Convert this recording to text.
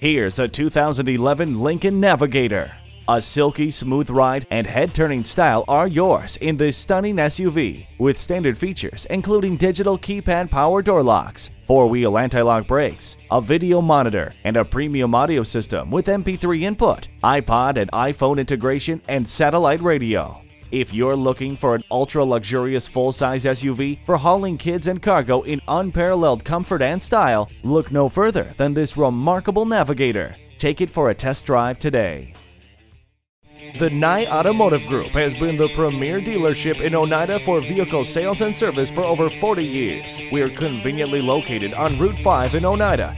Here's a 2011 Lincoln Navigator. A silky smooth ride and head-turning style are yours in this stunning SUV with standard features including digital keypad power door locks, four-wheel anti-lock brakes, a video monitor, and a premium audio system with MP3 input, iPod and iPhone integration, and satellite radio. If you're looking for an ultra luxurious full size SUV for hauling kids and cargo in unparalleled comfort and style, look no further than this remarkable Navigator. Take it for a test drive today. The Nye Automotive Group has been the premier dealership in Oneida for vehicle sales and service for over 40 years. We are conveniently located on Route 5 in Oneida